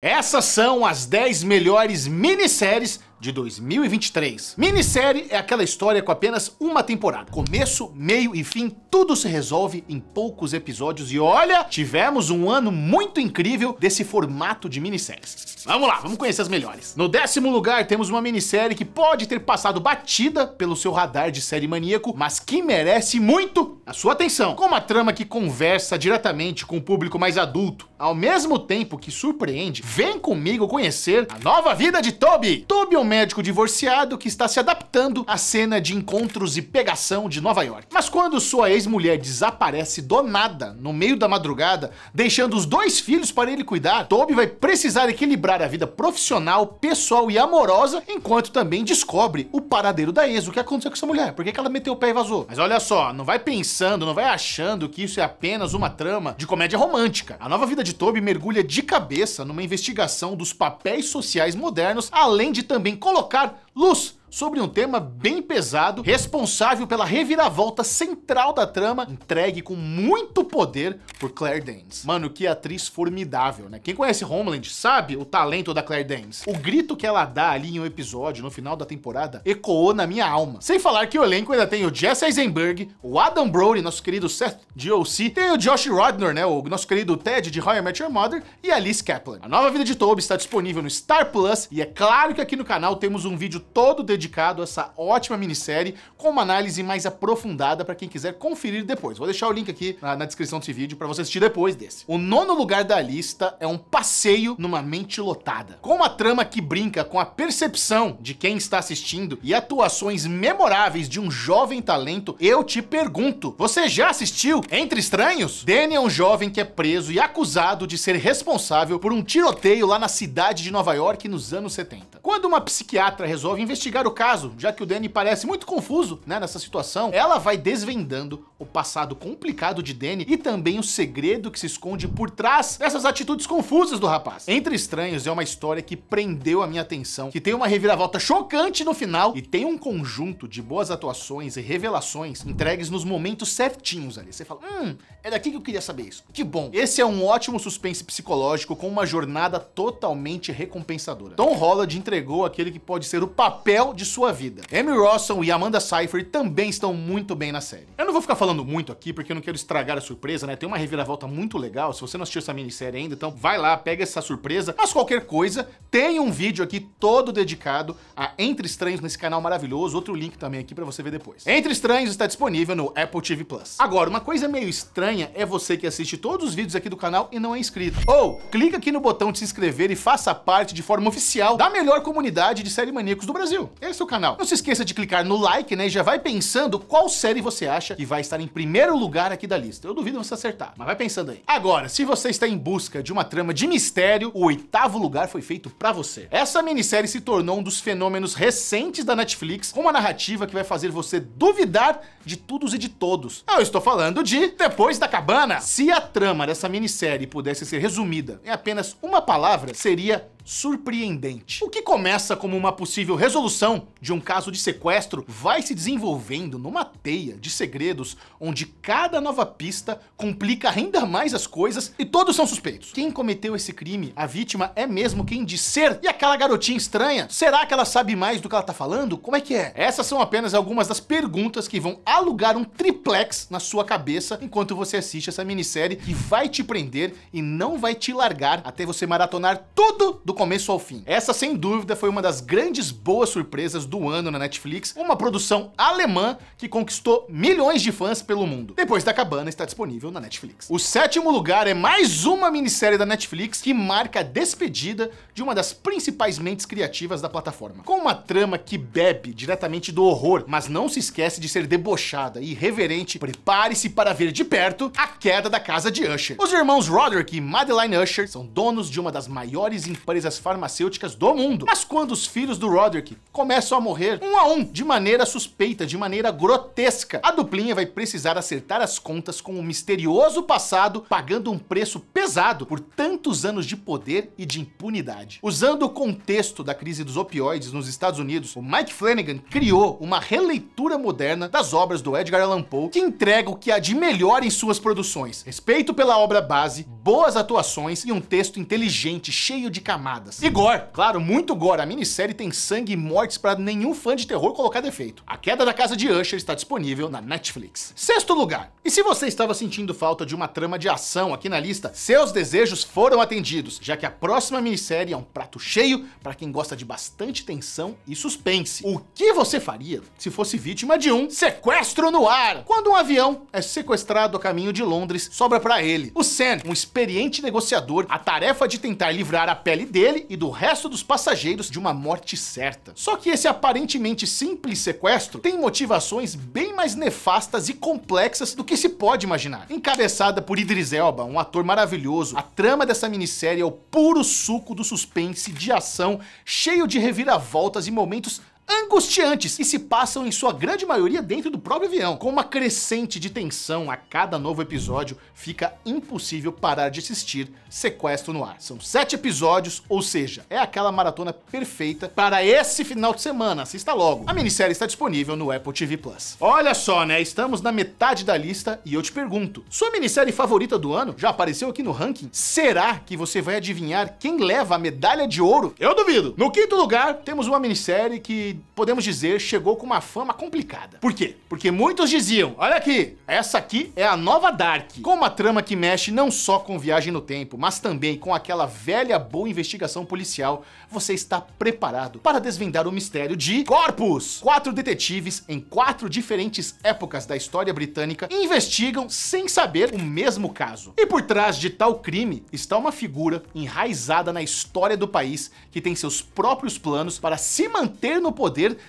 Essas são as 10 melhores minisséries de 2023. Minissérie é aquela história com apenas uma temporada. Começo, meio e fim, tudo se resolve em poucos episódios. E olha, tivemos um ano muito incrível desse formato de minisséries. Vamos lá, vamos conhecer as melhores. No décimo lugar, temos uma minissérie que pode ter passado batida pelo seu radar de série maníaco, mas que merece muito a sua atenção. Com uma trama que conversa diretamente com o público mais adulto, ao mesmo tempo que surpreende, vem comigo conhecer a nova vida de Toby. Toby é um médico divorciado que está se adaptando à cena de encontros e pegação de Nova York. Mas quando sua ex-mulher desaparece do nada, no meio da madrugada, deixando os dois filhos para ele cuidar, Toby vai precisar equilibrar a vida profissional, pessoal e amorosa, enquanto também descobre o paradeiro da ex, o que aconteceu com essa mulher, por que ela meteu o pé e vazou. Mas olha só, não vai pensando, não vai achando que isso é apenas uma trama de comédia romântica. A nova vida de Toby mergulha de cabeça numa investigação dos papéis sociais modernos, além de também colocar luz sobre um tema bem pesado, responsável pela reviravolta central da trama, entregue com muito poder por Claire Danes. Mano, que atriz formidável, né? Quem conhece Homeland sabe o talento da Claire Danes. O grito que ela dá ali em um episódio, no final da temporada, ecoou na minha alma. Sem falar que o elenco ainda tem o Jesse Eisenberg, o Adam Brody, nosso querido Seth de OC, tem o Josh Rodner, né, o nosso querido Ted de How I Met Your Mother, e a Liz Kaplan. A nova vida de Toby está disponível no Star Plus, e é claro que aqui no canal temos um vídeo todo dedicado dedicado a essa ótima minissérie com uma análise mais aprofundada para quem quiser conferir depois. Vou deixar o link aqui na, na descrição desse vídeo para você assistir depois desse. O nono lugar da lista é um passeio numa mente lotada. Com uma trama que brinca com a percepção de quem está assistindo e atuações memoráveis de um jovem talento, eu te pergunto, você já assistiu Entre Estranhos? Danny é um jovem que é preso e acusado de ser responsável por um tiroteio lá na cidade de Nova York nos anos 70. Quando uma psiquiatra resolve investigar o caso, já que o Danny parece muito confuso né, nessa situação, ela vai desvendando o passado complicado de Danny e também o segredo que se esconde por trás dessas atitudes confusas do rapaz. Entre Estranhos é uma história que prendeu a minha atenção, que tem uma reviravolta chocante no final e tem um conjunto de boas atuações e revelações entregues nos momentos certinhos ali. Você fala, hum, é daqui que eu queria saber isso. Que bom. Esse é um ótimo suspense psicológico com uma jornada totalmente recompensadora. Tom Holland entregou aquele que pode ser o papel de sua vida. Amy Rawson e Amanda Seyfried também estão muito bem na série. Eu não vou ficar falando muito aqui porque eu não quero estragar a surpresa, né? Tem uma reviravolta muito legal. Se você não assistiu essa minissérie ainda, então vai lá, pega essa surpresa. Mas qualquer coisa, tem um vídeo aqui todo dedicado a Entre Estranhos nesse canal maravilhoso. Outro link também aqui para você ver depois. Entre Estranhos está disponível no Apple TV Plus. Agora, uma coisa meio estranha é você que assiste todos os vídeos aqui do canal e não é inscrito. Ou, clica aqui no botão de se inscrever e faça parte de forma oficial da melhor comunidade de série maníacos do Brasil. É o canal. Não se esqueça de clicar no like, né? E já vai pensando qual série você acha que vai estar em primeiro lugar aqui da lista. Eu duvido você acertar, mas vai pensando aí. Agora, se você está em busca de uma trama de mistério, o oitavo lugar foi feito para você. Essa minissérie se tornou um dos fenômenos recentes da Netflix, com uma narrativa que vai fazer você duvidar de todos e de todos. Eu estou falando de Depois da Cabana. Se a trama dessa minissérie pudesse ser resumida em apenas uma palavra, seria surpreendente. O que começa como uma possível resolução de um caso de sequestro vai se desenvolvendo numa teia de segredos onde cada nova pista complica ainda mais as coisas e todos são suspeitos. Quem cometeu esse crime? A vítima é mesmo quem diz ser? E aquela garotinha estranha? Será que ela sabe mais do que ela tá falando? Como é que é? Essas são apenas algumas das perguntas que vão alugar um triplex na sua cabeça enquanto você assiste essa minissérie que vai te prender e não vai te largar até você maratonar tudo do começo ao fim. Essa, sem dúvida, foi uma das grandes boas surpresas do ano na Netflix, uma produção alemã que conquistou milhões de fãs pelo mundo. Depois da Cabana está disponível na Netflix. O sétimo lugar é mais uma minissérie da Netflix que marca a despedida de uma das principais mentes criativas da plataforma. Com uma trama que bebe diretamente do horror, mas não se esquece de ser debochada e irreverente, prepare-se para ver de perto a queda da casa de Usher. Os irmãos Roderick e Madeline Usher são donos de uma das maiores empresas empresas farmacêuticas do mundo. Mas quando os filhos do Roderick começam a morrer um a um, de maneira suspeita, de maneira grotesca, a duplinha vai precisar acertar as contas com o um misterioso passado, pagando um preço pesado por tantos anos de poder e de impunidade. Usando o contexto da crise dos opioides nos Estados Unidos, o Mike Flanagan criou uma releitura moderna das obras do Edgar Allan Poe que entrega o que há de melhor em suas produções. Respeito pela obra base, boas atuações e um texto inteligente, cheio de camadas. E gore, claro, muito gore. A minissérie tem sangue e mortes para nenhum fã de terror colocar defeito. A Queda da Casa de Usher está disponível na Netflix. Sexto lugar. E se você estava sentindo falta de uma trama de ação aqui na lista, seus desejos foram atendidos, já que a próxima minissérie é um prato cheio para quem gosta de bastante tensão e suspense. O que você faria se fosse vítima de um sequestro no ar? Quando um avião é sequestrado a caminho de Londres, sobra para ele. O Sam, um experiente negociador, a tarefa de tentar livrar a pele dele e do resto dos passageiros de uma morte certa. Só que esse aparentemente simples sequestro tem motivações bem mais nefastas e complexas do que se pode imaginar. Encabeçada por Idris Elba, um ator maravilhoso, a trama dessa minissérie é o puro suco do suspense de ação, cheio de reviravoltas e momentos angustiantes e se passam em sua grande maioria dentro do próprio avião. Com uma crescente de tensão a cada novo episódio, fica impossível parar de assistir Sequestro no Ar. São sete episódios, ou seja, é aquela maratona perfeita para esse final de semana. Assista logo. A minissérie está disponível no Apple TV Plus. Olha só, né? Estamos na metade da lista e eu te pergunto: sua minissérie favorita do ano já apareceu aqui no ranking? Será que você vai adivinhar quem leva a medalha de ouro? Eu duvido. No quinto lugar, temos uma minissérie que podemos dizer, chegou com uma fama complicada. Por quê? Porque muitos diziam, olha aqui, essa aqui é a nova Dark, com uma trama que mexe não só com viagem no tempo, mas também com aquela velha boa investigação policial, você está preparado para desvendar o mistério de Corpus. Quatro detetives em quatro diferentes épocas da história britânica investigam sem saber o mesmo caso. E por trás de tal crime está uma figura enraizada na história do país que tem seus próprios planos para se manter no poder,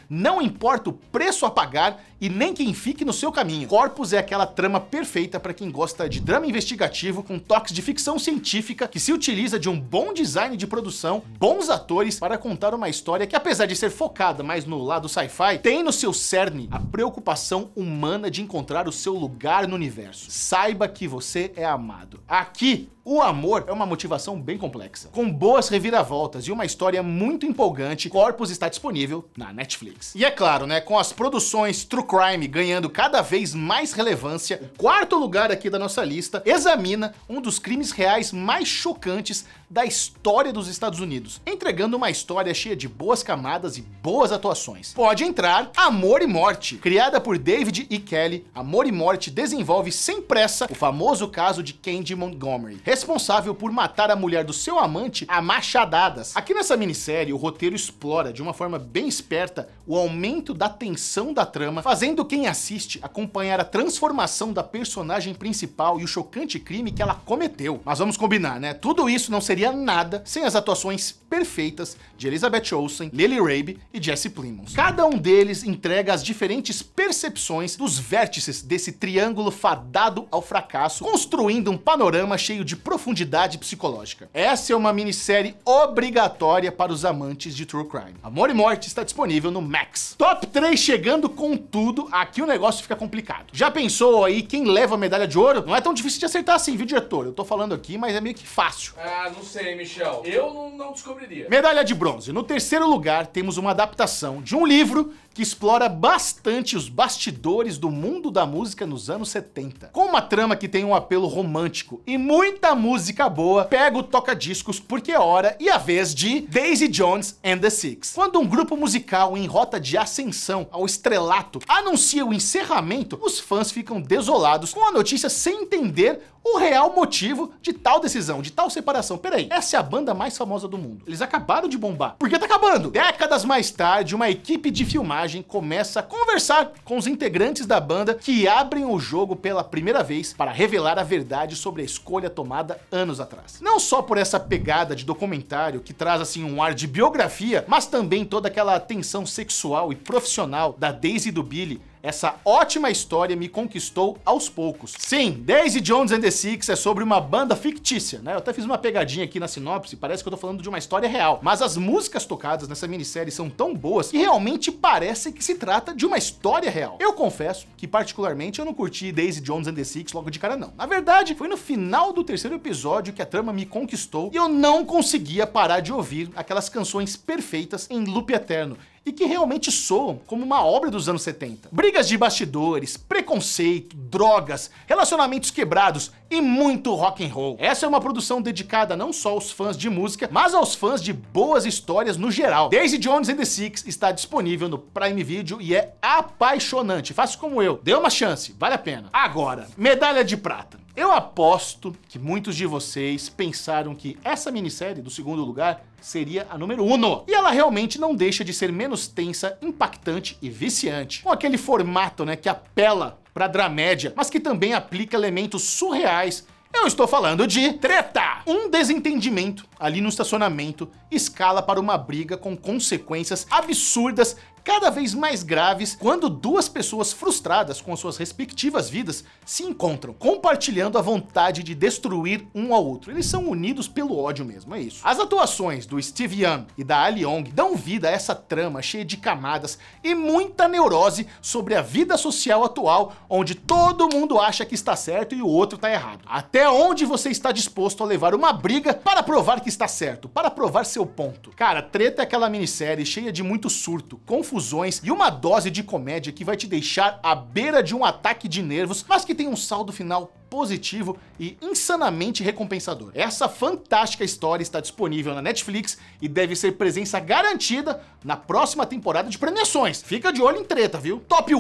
não importa o preço a pagar e nem quem fique no seu caminho. Corpus é aquela trama perfeita para quem gosta de drama investigativo com toques de ficção científica que se utiliza de um bom design de produção, bons atores para contar uma história que apesar de ser focada mais no lado sci-fi, tem no seu cerne a preocupação humana de encontrar o seu lugar no universo. Saiba que você é amado. Aqui o amor é uma motivação bem complexa. Com boas reviravoltas e uma história muito empolgante, Corpus está disponível na Netflix. E é claro, né, com as produções True Crime ganhando cada vez mais relevância, quarto lugar aqui da nossa lista examina um dos crimes reais mais chocantes da história dos Estados Unidos, entregando uma história cheia de boas camadas e boas atuações. Pode entrar Amor e Morte. Criada por David e Kelly, Amor e Morte desenvolve sem pressa o famoso caso de Candy Montgomery, responsável por matar a mulher do seu amante a machadadas. Aqui nessa minissérie, o roteiro explora de uma forma bem esperta o aumento da tensão da trama, fazendo quem assiste acompanhar a transformação da personagem principal e o chocante crime que ela cometeu. Mas vamos combinar, né? Tudo isso não seria seria nada sem as atuações perfeitas de Elizabeth Olsen, Lily Rabe e Jesse Plimons. Cada um deles entrega as diferentes percepções dos vértices desse triângulo fadado ao fracasso, construindo um panorama cheio de profundidade psicológica. Essa é uma minissérie obrigatória para os amantes de True Crime. Amor e Morte está disponível no Max. Top 3 chegando com tudo, aqui o negócio fica complicado. Já pensou aí quem leva a medalha de ouro? Não é tão difícil de acertar assim, viu, diretor? Eu tô falando aqui, mas é meio que fácil. Ah, não sei, Michel. Eu não, não descobriria. Medalha de bronze. No terceiro lugar, temos uma adaptação de um livro que explora bastante os bastidores do mundo da música nos anos 70. Com uma trama que tem um apelo romântico e muita música boa, pega o toca-discos porque é hora e a vez de Daisy Jones and the Six. Quando um grupo musical em rota de ascensão ao estrelato anuncia o encerramento, os fãs ficam desolados com a notícia sem entender o real motivo de tal decisão, de tal separação. Peraí, essa é a banda mais famosa do mundo. Eles acabaram de bombar. Por que tá acabando? Décadas mais tarde, uma equipe de filmagem começa a conversar com os integrantes da banda que abrem o jogo pela primeira vez para revelar a verdade sobre a escolha tomada anos atrás. Não só por essa pegada de documentário que traz assim um ar de biografia, mas também toda aquela tensão sexual e profissional da Daisy e do Billy essa ótima história me conquistou aos poucos. Sim, Daisy Jones and the Six é sobre uma banda fictícia, né? Eu até fiz uma pegadinha aqui na sinopse, parece que eu tô falando de uma história real. Mas as músicas tocadas nessa minissérie são tão boas que realmente parece que se trata de uma história real. Eu confesso que, particularmente, eu não curti Daisy Jones and the Six logo de cara, não. Na verdade, foi no final do terceiro episódio que a trama me conquistou e eu não conseguia parar de ouvir aquelas canções perfeitas em loop eterno e que realmente soam como uma obra dos anos 70. Brigas de bastidores, preconceito, drogas, relacionamentos quebrados e muito rock and roll. Essa é uma produção dedicada não só aos fãs de música, mas aos fãs de boas histórias no geral. Daisy Jones and the Six está disponível no Prime Video e é apaixonante. Faça como eu, dê uma chance, vale a pena. Agora, medalha de prata. Eu aposto que muitos de vocês pensaram que essa minissérie do segundo lugar seria a número 1. Um. E ela realmente não deixa de ser menos tensa, impactante e viciante. Com aquele formato né, que apela pra dramédia, mas que também aplica elementos surreais eu estou falando de treta! Um desentendimento ali no estacionamento escala para uma briga com consequências absurdas cada vez mais graves quando duas pessoas frustradas com suas respectivas vidas se encontram, compartilhando a vontade de destruir um ao outro. Eles são unidos pelo ódio mesmo, é isso. As atuações do Steve Young e da Ali Yong dão vida a essa trama cheia de camadas e muita neurose sobre a vida social atual, onde todo mundo acha que está certo e o outro está errado. Até onde você está disposto a levar uma briga para provar que está certo, para provar seu ponto? Cara, Treta é aquela minissérie cheia de muito surto, confusão confusões e uma dose de comédia que vai te deixar à beira de um ataque de nervos, mas que tem um saldo final positivo e insanamente recompensador. Essa fantástica história está disponível na Netflix e deve ser presença garantida na próxima temporada de premiações. Fica de olho em treta, viu? Top 1.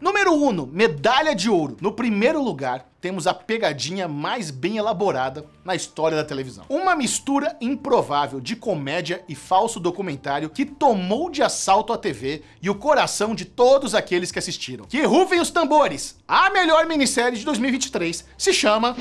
Número 1, medalha de ouro. No primeiro lugar, temos a pegadinha mais bem elaborada na história da televisão. Uma mistura improvável de comédia e falso documentário que tomou de assalto a TV e o coração de todos aqueles que assistiram. Que rufem os tambores! A melhor minissérie de 2023 se chama...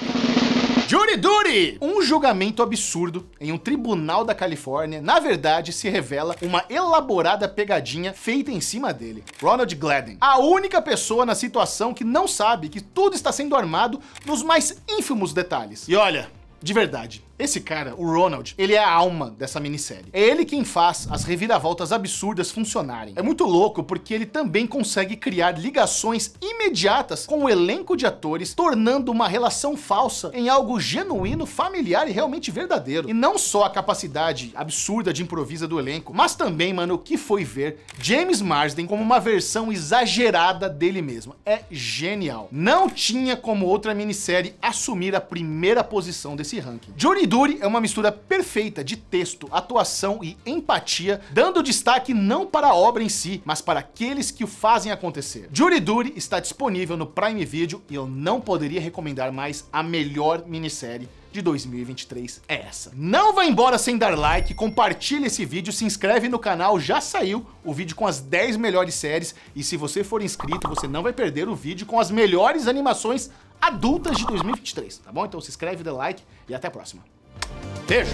Jury Duty! Um julgamento absurdo em um tribunal da Califórnia, na verdade, se revela uma elaborada pegadinha feita em cima dele. Ronald Gladden, a única pessoa na situação que não sabe que tudo está sendo armado nos mais ínfimos detalhes. E olha, de verdade, esse cara, o Ronald, ele é a alma dessa minissérie. É ele quem faz as reviravoltas absurdas funcionarem. É muito louco porque ele também consegue criar ligações imediatas com o elenco de atores, tornando uma relação falsa em algo genuíno, familiar e realmente verdadeiro. E não só a capacidade absurda de improvisa do elenco, mas também, mano, o que foi ver James Marsden como uma versão exagerada dele mesmo. É genial. Não tinha como outra minissérie assumir a primeira posição desse ranking. Duri é uma mistura perfeita de texto, atuação e empatia, dando destaque não para a obra em si, mas para aqueles que o fazem acontecer. Jury Duty está disponível no Prime Video e eu não poderia recomendar mais a melhor minissérie de 2023 é essa. Não vá embora sem dar like, compartilhe esse vídeo, se inscreve no canal, já saiu o vídeo com as 10 melhores séries e se você for inscrito, você não vai perder o vídeo com as melhores animações adultas de 2023, tá bom? Então se inscreve, dê like e até a próxima. Beijo!